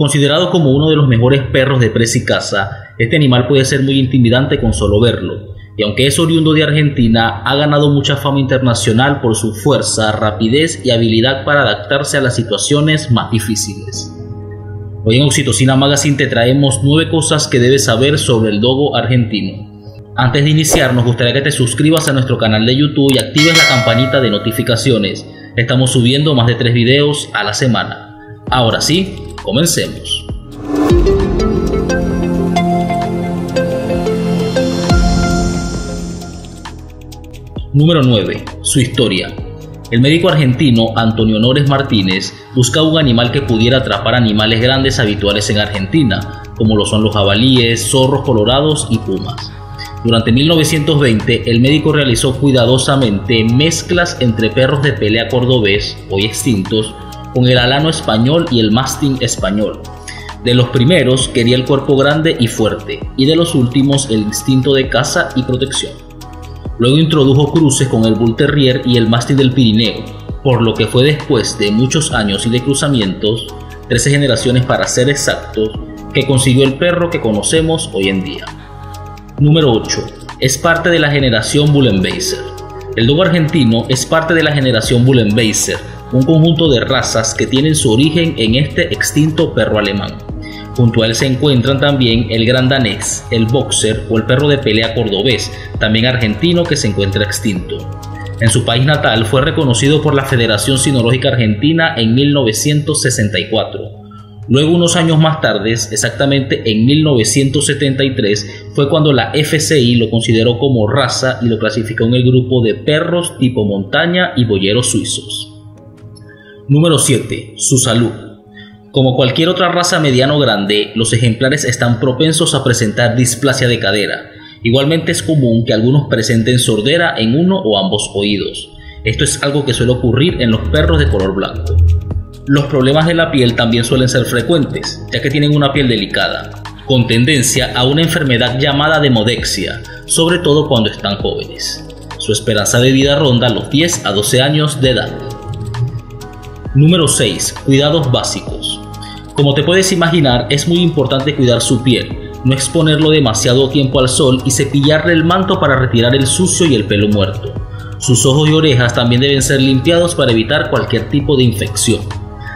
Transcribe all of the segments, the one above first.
Considerado como uno de los mejores perros de presa y caza, este animal puede ser muy intimidante con solo verlo, y aunque es oriundo de Argentina, ha ganado mucha fama internacional por su fuerza, rapidez y habilidad para adaptarse a las situaciones más difíciles. Hoy en Oxitocina Magazine te traemos 9 cosas que debes saber sobre el dogo argentino. Antes de iniciar, nos gustaría que te suscribas a nuestro canal de YouTube y actives la campanita de notificaciones. Estamos subiendo más de 3 videos a la semana. Ahora sí, comencemos. Número 9. Su historia. El médico argentino Antonio Nores Martínez buscaba un animal que pudiera atrapar animales grandes habituales en Argentina, como lo son los jabalíes, zorros colorados y pumas. Durante 1920, el médico realizó cuidadosamente mezclas entre perros de pelea cordobés, hoy extintos, con el alano español y el mastín español. De los primeros quería el cuerpo grande y fuerte, y de los últimos el instinto de caza y protección. Luego introdujo cruces con el Bull Terrier y el mastín del Pirineo, por lo que fue después de muchos años y de cruzamientos, 13 generaciones para ser exactos, que consiguió el perro que conocemos hoy en día. Número 8. Es parte de la generación Bullenbeiser. El dogo argentino es parte de la generación Bullenbeiser, un conjunto de razas que tienen su origen en este extinto perro alemán. Junto a él se encuentran también el gran danés, el boxer o el perro de pelea cordobés, también argentino que se encuentra extinto. En su país natal fue reconocido por la Federación Sinológica Argentina en 1964 Luego, unos años más tarde, exactamente en 1973, fue cuando la FCI lo consideró como raza y lo clasificó en el grupo de perros tipo montaña y boyeros suizos. Número 7. Su salud. Como cualquier otra raza mediano grande, los ejemplares están propensos a presentar displasia de cadera. Igualmente es común que algunos presenten sordera en uno o ambos oídos. Esto es algo que suele ocurrir en los perros de color blanco. Los problemas de la piel también suelen ser frecuentes, ya que tienen una piel delicada, con tendencia a una enfermedad llamada demodexia, sobre todo cuando están jóvenes. Su esperanza de vida ronda los 10 a 12 años de edad. Número 6. Cuidados básicos. Como te puedes imaginar, es muy importante cuidar su piel, no exponerlo demasiado tiempo al sol y cepillarle el manto para retirar el sucio y el pelo muerto. Sus ojos y orejas también deben ser limpiados para evitar cualquier tipo de infección.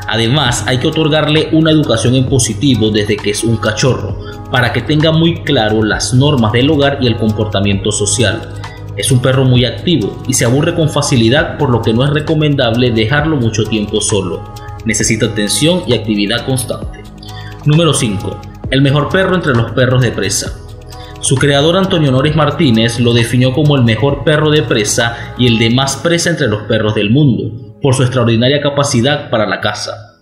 Además, hay que otorgarle una educación en positivo desde que es un cachorro, para que tenga muy claro las normas del hogar y el comportamiento social. Es un perro muy activo y se aburre con facilidad por lo que no es recomendable dejarlo mucho tiempo solo. Necesita atención y actividad constante. Número 5. El mejor perro entre los perros de presa. Su creador Antonio Nores Martínez lo definió como el mejor perro de presa y el de más presa entre los perros del mundo por su extraordinaria capacidad para la caza.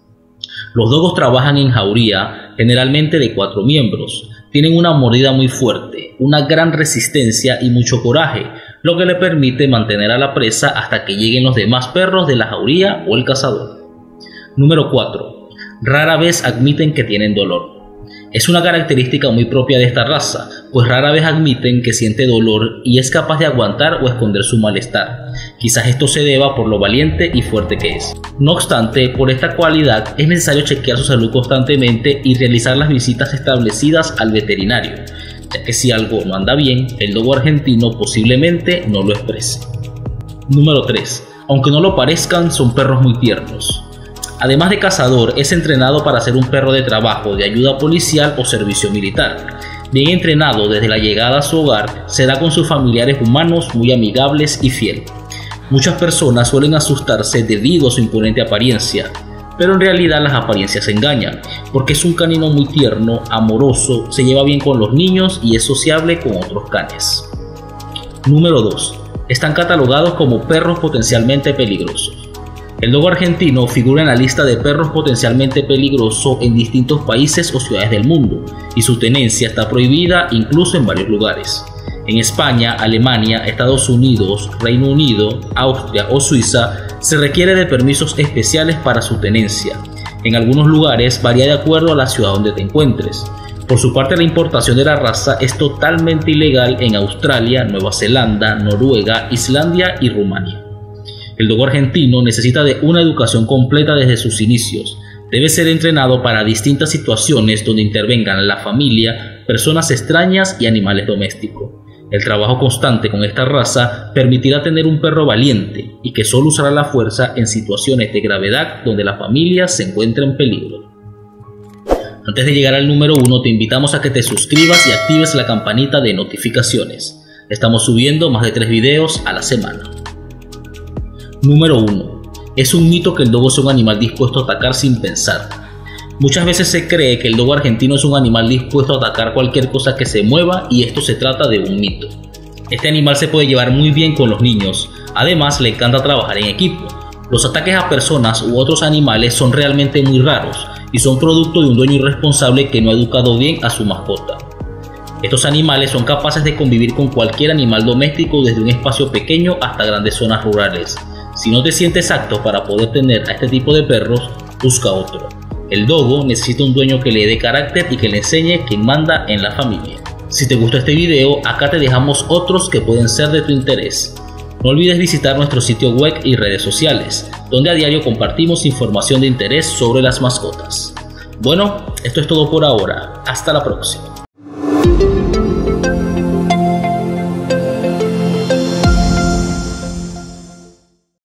Los dogos trabajan en jauría, generalmente de cuatro miembros. Tienen una mordida muy fuerte, una gran resistencia y mucho coraje, lo que le permite mantener a la presa hasta que lleguen los demás perros de la jauría o el cazador. Número 4. Rara vez admiten que tienen dolor. Es una característica muy propia de esta raza, pues rara vez admiten que siente dolor y es capaz de aguantar o esconder su malestar. Quizás esto se deba por lo valiente y fuerte que es. No obstante, por esta cualidad es necesario chequear su salud constantemente y realizar las visitas establecidas al veterinario, ya que si algo no anda bien, el lobo argentino posiblemente no lo exprese. Número 3. Aunque no lo parezcan, son perros muy tiernos. Además de cazador, es entrenado para ser un perro de trabajo, de ayuda policial o servicio militar. Bien entrenado desde la llegada a su hogar, será con sus familiares humanos muy amigables y fiel. Muchas personas suelen asustarse debido a su imponente apariencia, pero en realidad las apariencias engañan, porque es un canino muy tierno, amoroso, se lleva bien con los niños y es sociable con otros canes. Número 2. Están catalogados como perros potencialmente peligrosos. El lobo argentino figura en la lista de perros potencialmente peligrosos en distintos países o ciudades del mundo, y su tenencia está prohibida incluso en varios lugares. En España, Alemania, Estados Unidos, Reino Unido, Austria o Suiza se requiere de permisos especiales para su tenencia. En algunos lugares varía de acuerdo a la ciudad donde te encuentres. Por su parte, la importación de la raza es totalmente ilegal en Australia, Nueva Zelanda, Noruega, Islandia y Rumania. El dogo argentino necesita de una educación completa desde sus inicios. Debe ser entrenado para distintas situaciones donde intervengan la familia, personas extrañas y animales domésticos. El trabajo constante con esta raza permitirá tener un perro valiente y que solo usará la fuerza en situaciones de gravedad donde la familia se encuentra en peligro. Antes de llegar al número 1 te invitamos a que te suscribas y actives la campanita de notificaciones. Estamos subiendo más de 3 videos a la semana. Número 1. Es un mito que el dogo sea un animal dispuesto a atacar sin pensar. Muchas veces se cree que el dogo argentino es un animal dispuesto a atacar cualquier cosa que se mueva y esto se trata de un mito. Este animal se puede llevar muy bien con los niños, además le encanta trabajar en equipo. Los ataques a personas u otros animales son realmente muy raros y son producto de un dueño irresponsable que no ha educado bien a su mascota. Estos animales son capaces de convivir con cualquier animal doméstico desde un espacio pequeño hasta grandes zonas rurales. Si no te sientes apto para poder tener a este tipo de perros, busca otro. El dogo necesita un dueño que le dé carácter y que le enseñe quién manda en la familia. Si te gustó este video, acá te dejamos otros que pueden ser de tu interés. No olvides visitar nuestro sitio web y redes sociales, donde a diario compartimos información de interés sobre las mascotas. Bueno, esto es todo por ahora. Hasta la próxima.